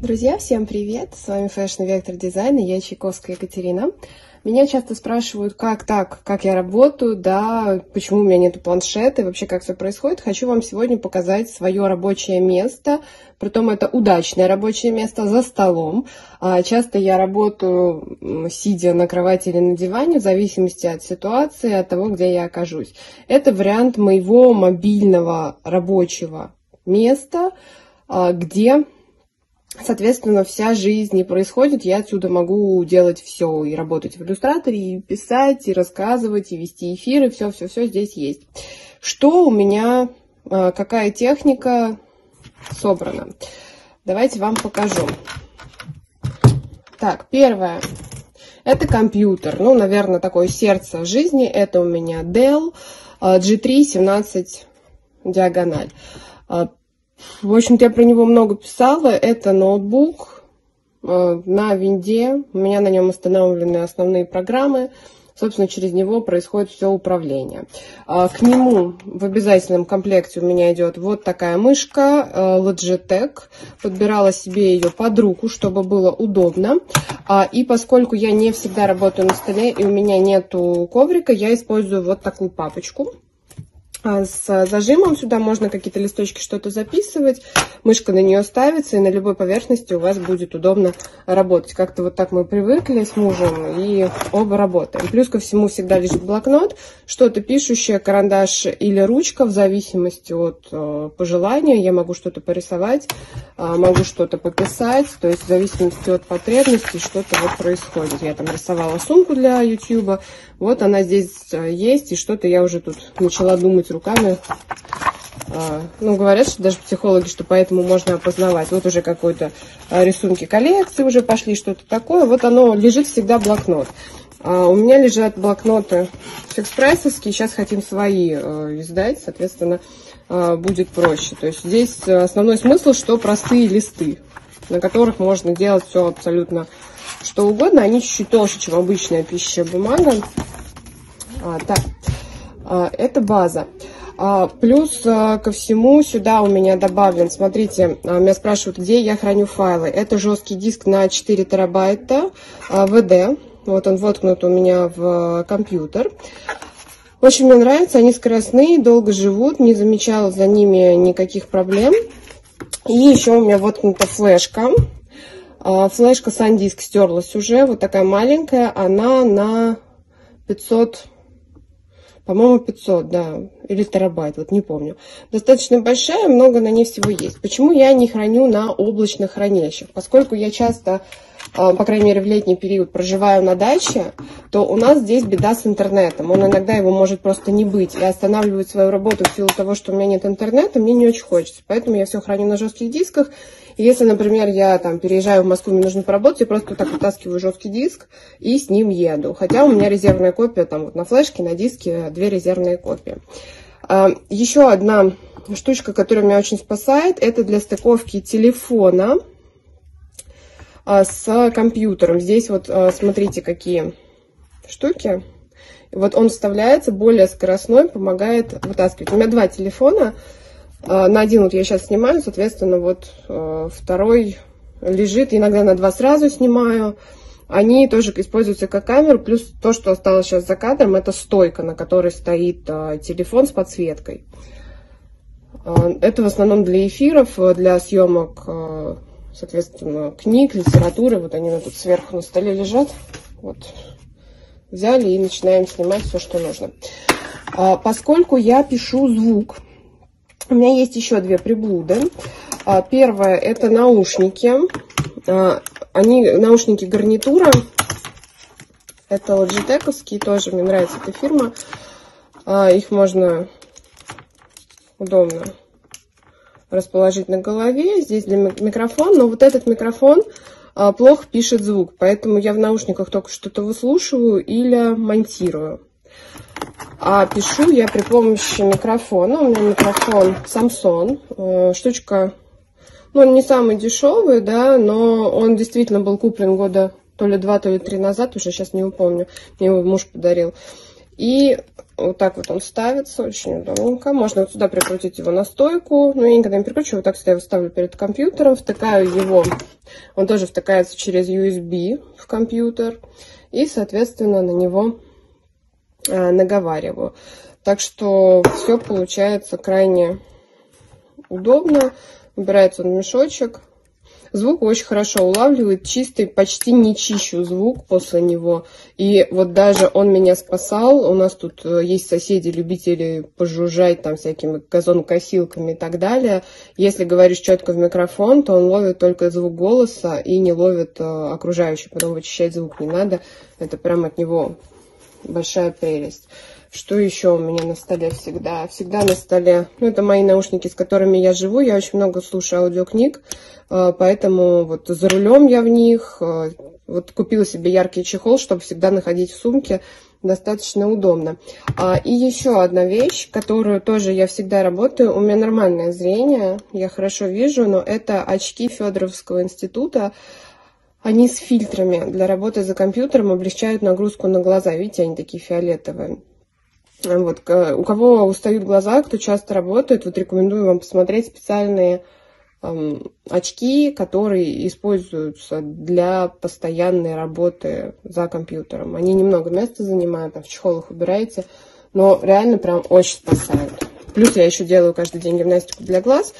Друзья, всем привет! С вами Fashion Vector Design и я Чайковская Екатерина. Меня часто спрашивают, как так, как я работаю, да, почему у меня нет планшета и вообще как все происходит. Хочу вам сегодня показать свое рабочее место, притом это удачное рабочее место за столом. А часто я работаю, сидя на кровати или на диване, в зависимости от ситуации, от того, где я окажусь. Это вариант моего мобильного рабочего места, а, где Соответственно, вся жизнь не происходит, я отсюда могу делать все, и работать в иллюстраторе, и писать, и рассказывать, и вести эфиры, все-все-все здесь есть. Что у меня, а, какая техника собрана? Давайте вам покажу. Так, первое. Это компьютер. Ну, наверное, такое сердце жизни. Это у меня Dell G3 17 диагональ. В общем-то, я про него много писала. Это ноутбук э, на винде. У меня на нем установлены основные программы. Собственно, через него происходит все управление. А, к нему в обязательном комплекте у меня идет вот такая мышка э, Logitech. Подбирала себе ее под руку, чтобы было удобно. А, и поскольку я не всегда работаю на столе и у меня нету коврика, я использую вот такую папочку. А с зажимом сюда можно какие-то листочки что-то записывать, мышка на нее ставится, и на любой поверхности у вас будет удобно работать. Как-то вот так мы привыкли с мужем, и оба работаем. Плюс ко всему всегда лежит блокнот, что-то пишущее, карандаш или ручка, в зависимости от э, пожелания. Я могу что-то порисовать, э, могу что-то пописать, то есть в зависимости от потребностей что-то вот происходит. Я там рисовала сумку для YouTube, вот она здесь э, есть, и что-то я уже тут начала думать руками. А, ну, говорят, что даже психологи, что поэтому можно опознавать. Вот уже какой-то а, рисунки коллекции уже пошли, что-то такое. Вот оно лежит всегда блокнот. А у меня лежат блокноты экспрессовские. Сейчас хотим свои издать, соответственно, будет проще. То есть здесь основной смысл, что простые листы, на которых можно делать все абсолютно что угодно. Они чуть-чуть толще, чем обычная пища бумага. А, так, а, это база. А, плюс а, ко всему сюда у меня добавлен, смотрите, меня спрашивают, где я храню файлы. Это жесткий диск на 4 терабайта VD. Вот он воткнут у меня в компьютер. Очень мне нравится, они скоростные, долго живут, не замечала за ними никаких проблем. И еще у меня воткнута флешка. Флешка SanDisk стерлась уже, вот такая маленькая, она на 500 по-моему, 500, да, или терабайт, вот не помню. Достаточно большая, много на ней всего есть. Почему я не храню на облачных хранилищах? Поскольку я часто, а, по крайней мере, в летний период проживаю на даче, то у нас здесь беда с интернетом. Он иногда его может просто не быть. И останавливать свою работу в силу того, что у меня нет интернета, мне не очень хочется. Поэтому я все храню на жестких дисках если, например, я там переезжаю в Москву, мне нужно поработать, я просто так вытаскиваю жесткий диск и с ним еду. Хотя у меня резервная копия там вот на флешке, на диске две резервные копии. А, еще одна штучка, которая меня очень спасает, это для стыковки телефона а, с компьютером. Здесь вот а, смотрите, какие штуки. Вот он вставляется, более скоростной, помогает вытаскивать. У меня два телефона. А, на один вот я сейчас снимаю, соответственно, вот а, второй лежит, иногда на два сразу снимаю. Они тоже используются как камера, плюс то, что осталось сейчас за кадром, это стойка, на которой стоит а, телефон с подсветкой. Это в основном для эфиров, для съемок, соответственно, книг, литературы. Вот они тут сверху на столе лежат. Вот. Взяли и начинаем снимать все, что нужно. Поскольку я пишу звук, у меня есть еще две приблуды. А, первое это наушники. А, они наушники гарнитура. Это Logitech, тоже мне нравится эта фирма. А, их можно удобно расположить на голове. Здесь для микрофон, но вот этот микрофон плохо пишет звук, поэтому я в наушниках только что-то выслушиваю или монтирую. А пишу я при помощи микрофона. У меня микрофон Samsung. Э, штучка, ну, он не самый дешевый, да, но он действительно был куплен года то ли два, то ли три назад, уже сейчас не упомню. Мне его муж подарил. И вот так вот он ставится, очень удобненько. Можно вот сюда прикрутить его на стойку. Но я никогда не прикручиваю, вот так всегда его ставлю перед компьютером. Втыкаю его, он тоже втыкается через USB в компьютер. И, соответственно, на него э, наговариваю. Так что все получается крайне удобно. Убирается он в мешочек. Звук очень хорошо улавливает, чистый, почти не чищу звук после него. И вот даже он меня спасал. У нас тут э, есть соседи, любители пожужжать там всякими газонокосилками и так далее. Если говоришь четко в микрофон, то он ловит только звук голоса и не ловит э, окружающий. Потом вычищать звук не надо. Это прям от него большая прелесть. Что еще у меня на столе всегда? Всегда на столе, ну, это мои наушники, с которыми я живу. Я очень много слушаю аудиокниг, э, поэтому вот за рулем я в них. Э, вот купила себе яркий чехол, чтобы всегда находить в сумке. Достаточно удобно. А, и еще одна вещь, которую тоже я всегда работаю. У меня нормальное зрение, я хорошо вижу, но это очки Федоровского института. Они с фильтрами для работы за компьютером облегчают нагрузку на глаза. Видите, они такие фиолетовые. Вот, у кого устают глаза, кто часто работает, вот рекомендую вам посмотреть специальные эм, очки, которые используются для постоянной работы за компьютером. Они немного места занимают, там в чехолах убираете, но реально прям очень спасают. Плюс я еще делаю каждый день гимнастику для глаз.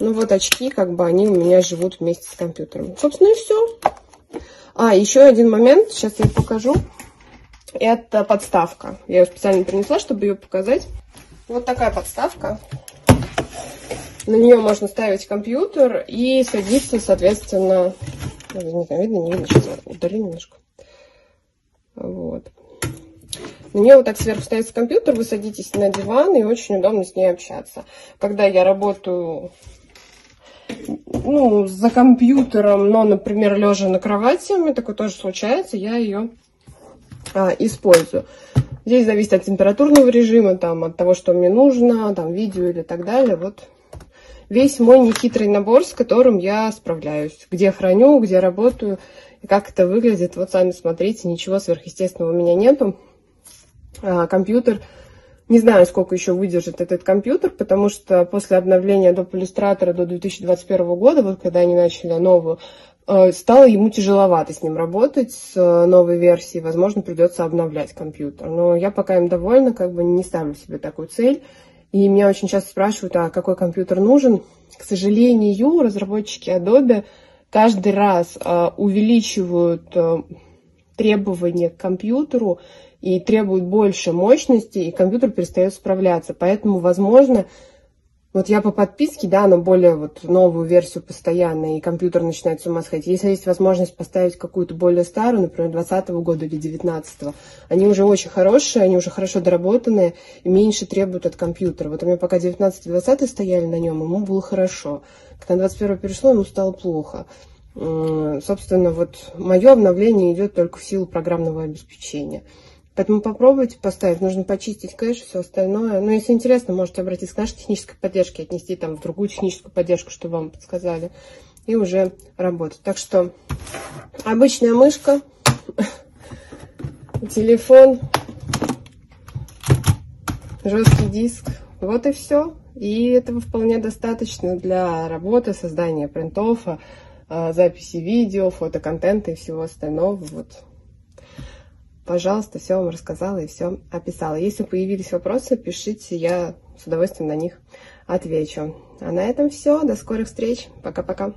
Ну вот очки, как бы они у меня живут вместе с компьютером. Собственно и все. А, еще один момент, сейчас я покажу. Это подставка. Я ее специально принесла, чтобы ее показать. Вот такая подставка. На нее можно ставить компьютер и садиться, соответственно... Не знаю, видно, не видно, сейчас удалю немножко. Вот. На нее вот так сверху ставится компьютер, вы садитесь на диван, и очень удобно с ней общаться. Когда я работаю ну, за компьютером, но, например, лежа на кровати, мне такое тоже случается, я ее а, использую. Здесь зависит от температурного режима, там, от того, что мне нужно, там, видео или так далее. Вот весь мой нехитрый набор, с которым я справляюсь. Где храню, где работаю, как это выглядит. Вот сами смотрите, ничего сверхъестественного у меня нету. А, компьютер, не знаю, сколько еще выдержит этот компьютер, потому что после обновления до Illustrator до 2021 года, вот когда они начали новую стало ему тяжеловато с ним работать, с э, новой версией, возможно, придется обновлять компьютер. Но я пока им довольна, как бы не ставлю себе такую цель. И меня очень часто спрашивают, а какой компьютер нужен. К сожалению, разработчики Adobe каждый раз э, увеличивают требования к компьютеру и требуют больше мощности, и компьютер перестает справляться. Поэтому, возможно, вот я по подписке, да, но более вот новую версию постоянно, и компьютер начинает с ума сходить. Если есть возможность поставить какую-то более старую, например, 20 -го года или 19 -го, они уже очень хорошие, они уже хорошо доработанные, и меньше требуют от компьютера. Вот у меня пока 19 и 20 стояли на нем, ему было хорошо. Когда 21 перешло, ему стало плохо. Собственно, вот мое обновление идет только в силу программного обеспечения. Поэтому попробуйте поставить. Нужно почистить кэш и все остальное. Но если интересно, можете обратиться к нашей технической поддержке, отнести там в другую техническую поддержку, чтобы вам подсказали. И уже работать. Так что обычная мышка, телефон, жесткий диск. Вот и все. И этого вполне достаточно для работы, создания принтов, а, записи видео, фотоконтента и всего остального. Вот Пожалуйста, все вам рассказала и все описала. Если появились вопросы, пишите, я с удовольствием на них отвечу. А на этом все. До скорых встреч. Пока-пока.